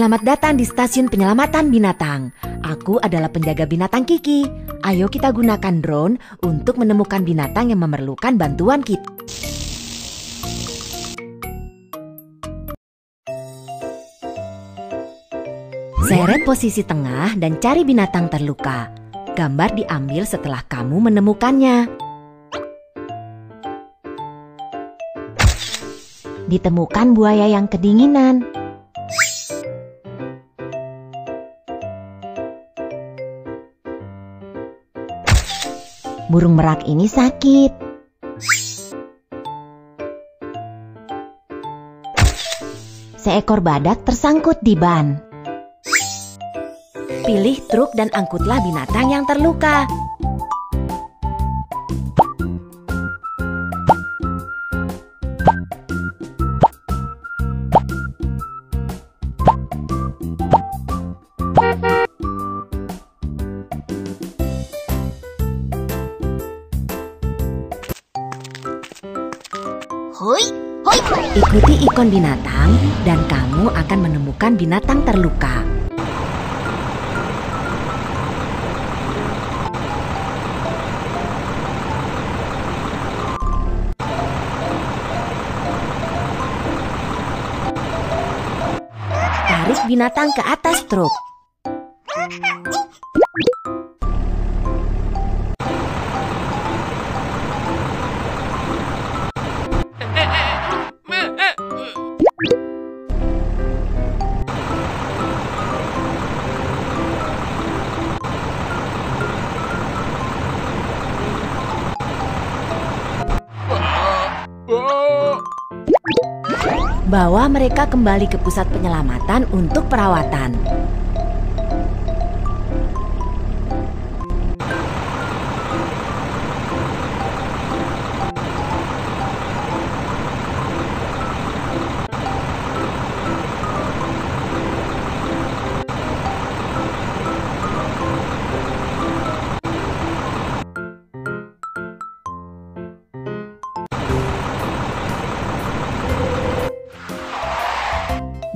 Selamat datang di stasiun penyelamatan binatang. Aku adalah penjaga binatang Kiki. Ayo kita gunakan drone untuk menemukan binatang yang memerlukan bantuan kita. Seret posisi tengah dan cari binatang terluka. Gambar diambil setelah kamu menemukannya. Ditemukan buaya yang kedinginan. Burung merak ini sakit. Seekor badak tersangkut di ban. Pilih truk dan angkutlah binatang yang terluka. Ikuti ikon binatang dan kamu akan menemukan binatang terluka. Tarik binatang ke atas truk. Bawa mereka kembali ke pusat penyelamatan untuk perawatan.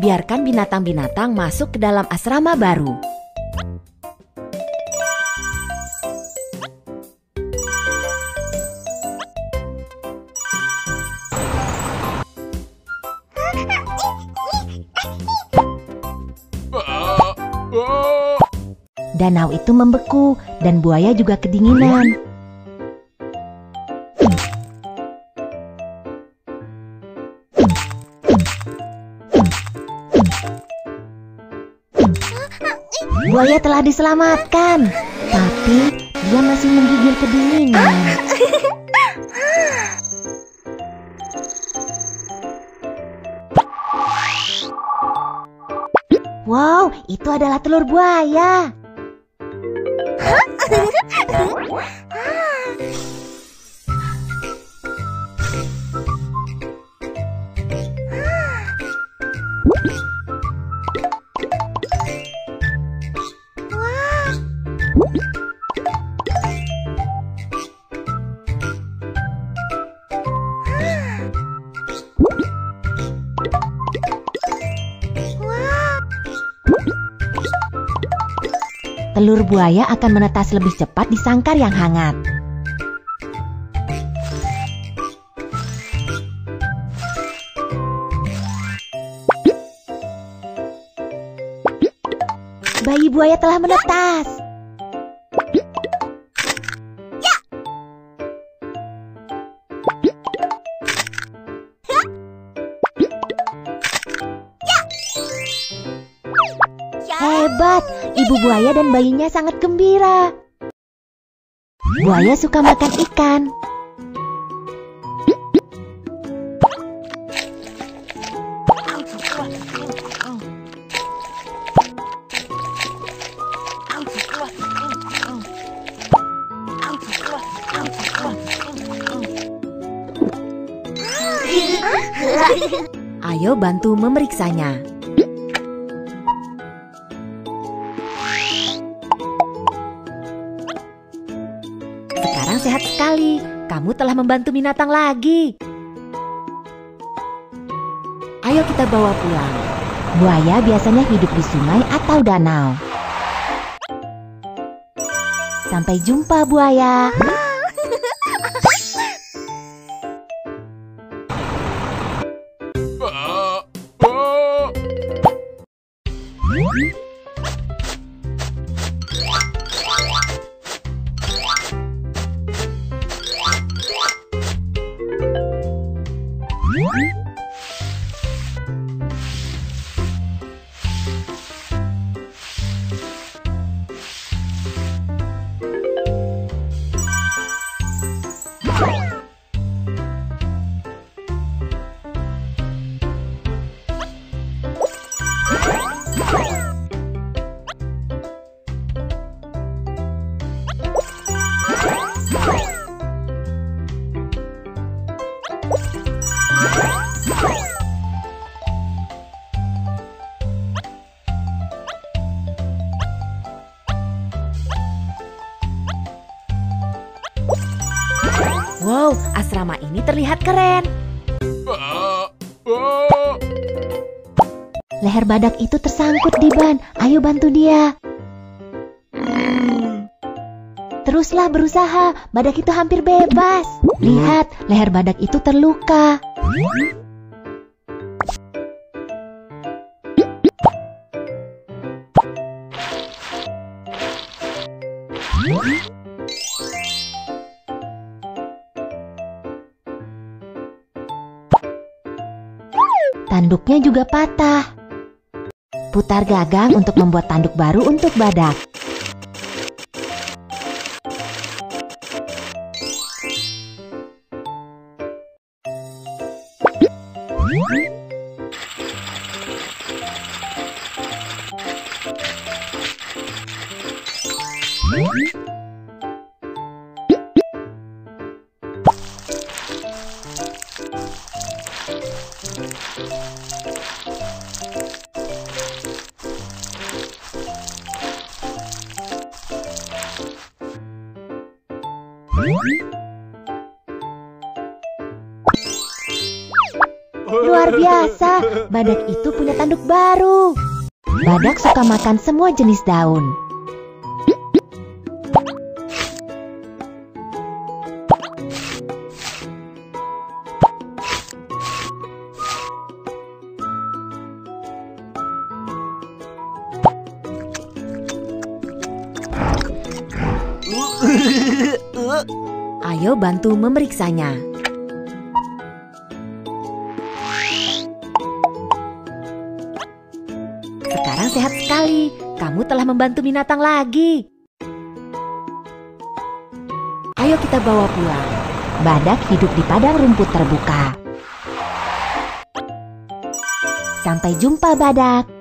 Biarkan binatang-binatang masuk ke dalam asrama baru. Danau itu membeku dan buaya juga kedinginan. Buaya telah diselamatkan, tapi dia masih menggigil kedinginan. Wow, itu adalah telur buaya. Telur buaya akan menetas lebih cepat di sangkar yang hangat. Bayi buaya telah menetas. Ibu buaya dan bayinya sangat gembira. Buaya suka makan ikan. Ayo bantu memeriksanya. Sehat sekali. Kamu telah membantu binatang lagi. Ayo kita bawa pulang. Buaya biasanya hidup di sungai atau danau. Sampai jumpa buaya. Wow, asrama ini terlihat keren. Leher badak itu tersangkut di ban. Ayo bantu dia. Teruslah berusaha. Badak itu hampir bebas. Lihat, leher badak itu terluka. Tanduknya juga patah. Putar gagang untuk membuat tanduk baru untuk badak. Luar biasa, badak itu punya tanduk baru. Badak suka makan semua jenis daun. Ayo bantu memeriksanya. Sekarang sehat sekali. Kamu telah membantu binatang lagi. Ayo kita bawa pulang. Badak hidup di padang rumput terbuka. Sampai jumpa, badak.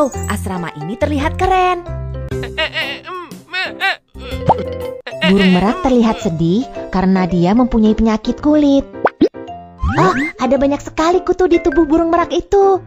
Wow, asrama ini terlihat keren. Burung merak terlihat sedih karena dia mempunyai penyakit kulit. Oh, ada banyak sekali kutu di tubuh burung merak itu.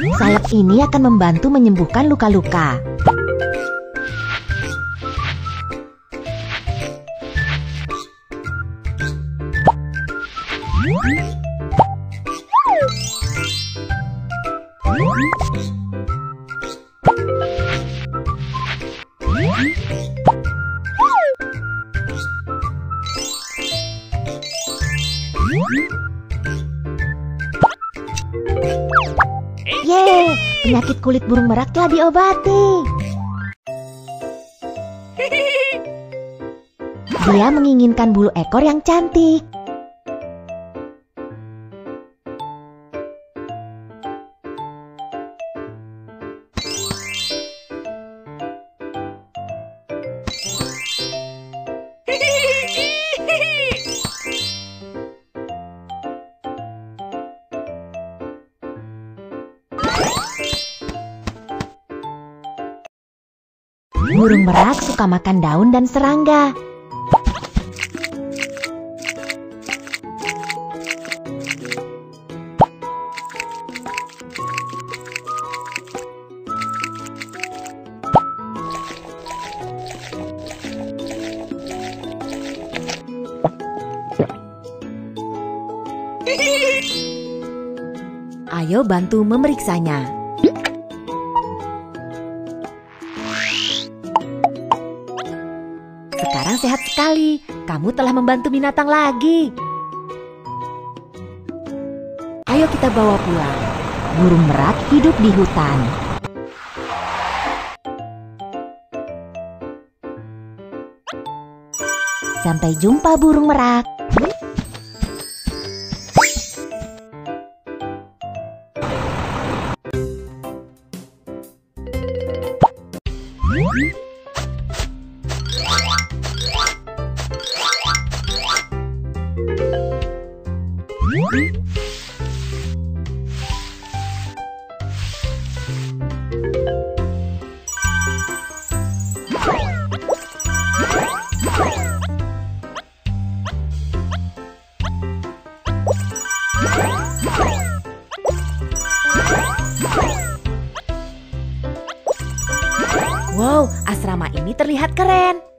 Salep ini akan membantu menyembuhkan luka-luka. Yeay, penyakit kulit burung merak telah diobati. Dia menginginkan bulu ekor yang cantik. Burung merak suka makan daun dan serangga. Ayo bantu memeriksanya. Sekarang sehat sekali. Kamu telah membantu binatang lagi. Ayo kita bawa pulang. Burung merak hidup di hutan. Sampai jumpa burung merak. Terlihat keren.